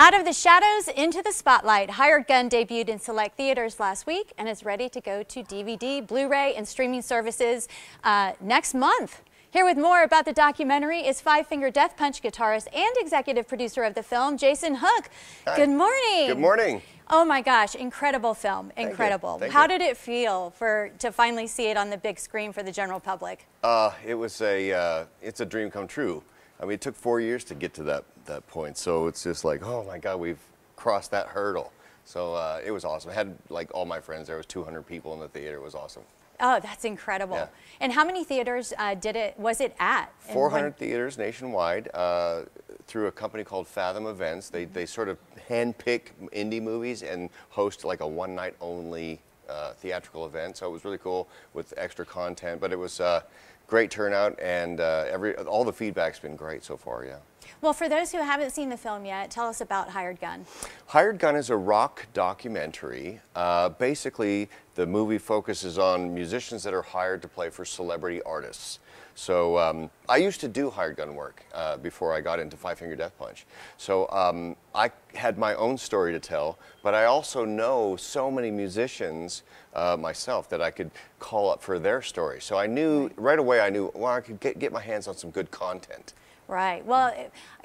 Out of the shadows into the spotlight, Hired Gun debuted in select theaters last week and is ready to go to DVD, Blu-ray, and streaming services uh, next month. Here with more about the documentary is Five Finger Death Punch guitarist and executive producer of the film, Jason Hook. Hi. Good morning. Good morning. Oh my gosh, incredible film, incredible. Thank you. How you. did it feel for to finally see it on the big screen for the general public? Uh, it was a, uh, it's a dream come true. I mean, it took four years to get to that, that point. So it's just like, oh my God, we've crossed that hurdle. So uh, it was awesome. I had like all my friends, there was 200 people in the theater. It was awesome. Oh, that's incredible. Yeah. And how many theaters uh, did it, was it at? 400 theaters nationwide uh, through a company called Fathom Events. They, they sort of handpick indie movies and host like a one night only uh, theatrical event. So it was really cool with extra content, but it was uh, great turnout and uh, every, all the feedback's been great so far, yeah. Well, for those who haven't seen the film yet, tell us about Hired Gun. Hired Gun is a rock documentary. Uh, basically, the movie focuses on musicians that are hired to play for celebrity artists. So um, I used to do hired gun work uh, before I got into Five Finger Death Punch. So um, I had my own story to tell, but I also know so many musicians uh, myself that I could call up for their story. So I knew right away. I knew well I could get, get my hands on some good content. Right. Well,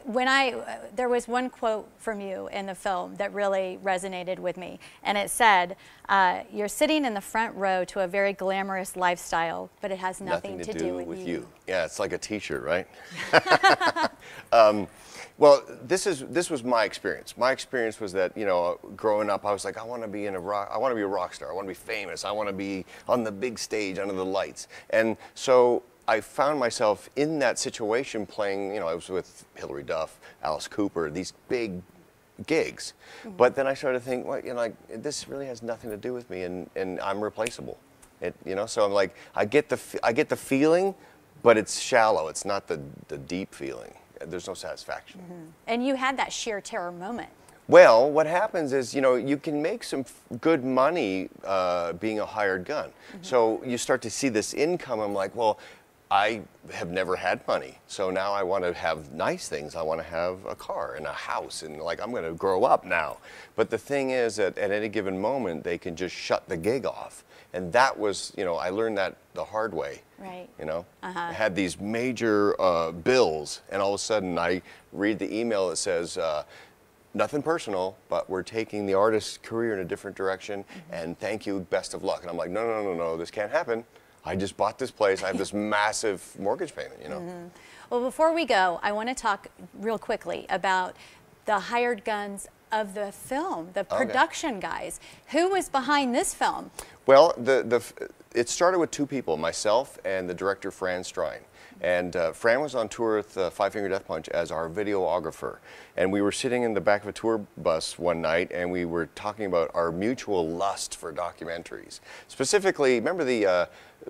when I, there was one quote from you in the film that really resonated with me, and it said, uh, "You're sitting in the front row to a very glamorous lifestyle, but it has nothing, nothing to, to, do, with, you. you. Yeah, it's like a T-shirt, right? um, well, this is this was my experience. My experience was that you know, growing up, I was like, I want to be in a rock. I want to be a rock star. I want to be famous. I want to be on the big stage under the lights. And so I found myself in that situation playing, you know, I was with Hilary Duff, Alice Cooper, these big gigs. Mm-hmm. But then I started to think, well, you know, like, this really has nothing to do with me and, and I'm replaceable. It, you know, so I'm like, I get the, I get the feeling, but it's shallow. It's not the, the deep feeling. There's no satisfaction. Mm-hmm. And you had that sheer terror moment. Well, what happens is, you know, you can make some good money uh, being a hired gun. Mm-hmm. So you start to see this income. I'm like, well, I have never had money. So now I want to have nice things. I want to have a car and a house and like I'm going to grow up now. But the thing is that at any given moment they can just shut the gig off. And that was, you know, I learned that the hard way. Right. You know, uh-huh. I had these major uh, bills and all of a sudden I read the email that says, uh, nothing personal, but we're taking the artist's career in a different direction mm-hmm. and thank you, best of luck. And I'm like, no, no, no, no, this can't happen. I just bought this place. I have this massive mortgage payment, you know. Mm -hmm. Well, before we go, I want to talk real quickly about the hired guns of the film, the production okay. guys. Who was behind this film? Well, the, the, it started with two people, myself and the director, Fran Strine. And uh, Fran was on tour with uh, Five Finger Death Punch as our videographer. And we were sitting in the back of a tour bus one night and we were talking about our mutual lust for documentaries. Specifically, remember the uh,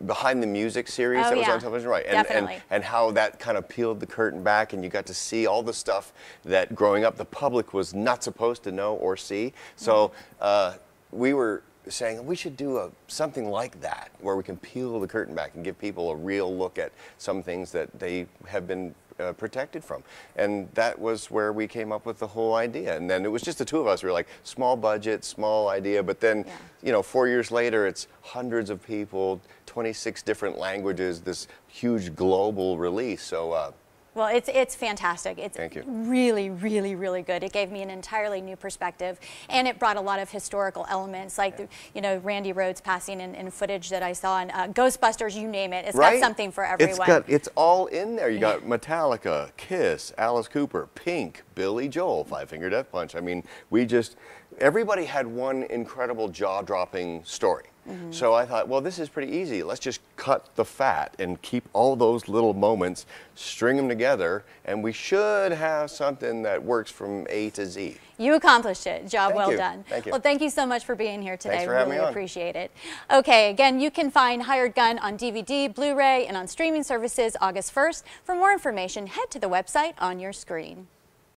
Behind the Music series oh, that was yeah. on television? Right. And, Definitely. And, and how that kind of peeled the curtain back and you got to see all the stuff that growing up the public was not supposed to know or see. So uh, we were saying we should do a, something like that where we can peel the curtain back and give people a real look at some things that they have been uh, protected from. And that was where we came up with the whole idea. And then it was just the two of us. We were like, small budget, small idea. But then, yeah. you know, four years later, it's hundreds of people, 26 different languages, this huge global release. So, uh, well, it's it's fantastic. It's Thank you. really, really, really good. It gave me an entirely new perspective, and it brought a lot of historical elements, like the, you know Randy Rhoads passing in, in footage that I saw, and uh, Ghostbusters. You name it. It's right? got something for everyone. It's got it's all in there. You got Metallica, Kiss, Alice Cooper, Pink, Billy Joel, Five Finger Death Punch. I mean, we just everybody had one incredible jaw-dropping story. Mm-hmm. So I thought, well, this is pretty easy. Let's just cut the fat and keep all those little moments, string them together, and we should have something that works from A to Z. You accomplished it. Job thank well you. done. Thank you. Well, thank you so much for being here today. Thanks for really having me on. appreciate it. Okay, again, you can find Hired Gun on DVD, Blu-ray, and on streaming services August 1st. For more information, head to the website on your screen.